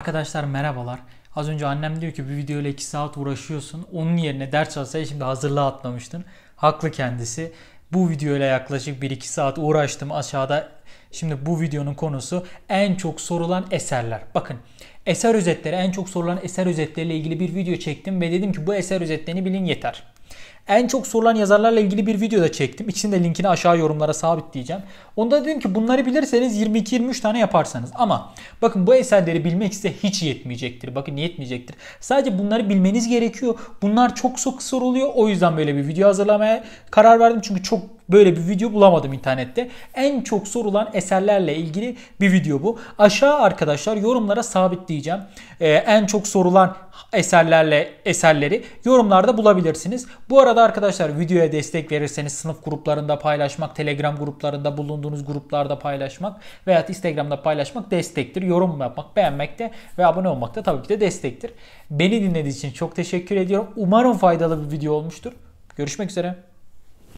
Arkadaşlar merhabalar. Az önce annem diyor ki bir video ile 2 saat uğraşıyorsun. Onun yerine ders çalışsaydı şimdi hazırlığa atlamıştın. Haklı kendisi. Bu video ile yaklaşık 1-2 saat uğraştım aşağıda. Şimdi bu videonun konusu en çok sorulan eserler. Bakın eser özetleri en çok sorulan eser özetleriyle ilgili bir video çektim ve dedim ki bu eser özetlerini bilin yeter. En çok sorulan yazarlarla ilgili bir video da çektim. İkisinin de linkini aşağı yorumlara sabitleyeceğim. Onda dedim ki bunları bilirseniz 22-23 tane yaparsanız. Ama bakın bu eserleri bilmek size hiç yetmeyecektir. Bakın yetmeyecektir. Sadece bunları bilmeniz gerekiyor. Bunlar çok çok soruluyor. O yüzden böyle bir video hazırlamaya karar verdim. Çünkü çok böyle bir video bulamadım internette. En çok sorulan eserlerle ilgili bir video bu. Aşağı arkadaşlar yorumlara sabitleyeceğim. Ee, en çok sorulan eserlerle eserleri yorumlarda bulabilirsiniz. Bu arada arkadaşlar videoya destek verirseniz sınıf gruplarında paylaşmak, Telegram gruplarında bulunduğunuz gruplarda paylaşmak veya Instagram'da paylaşmak destektir. Yorum yapmak, beğenmek de ve abone olmak da tabii ki de destektir. Beni dinlediğiniz için çok teşekkür ediyorum. Umarım faydalı bir video olmuştur. Görüşmek üzere.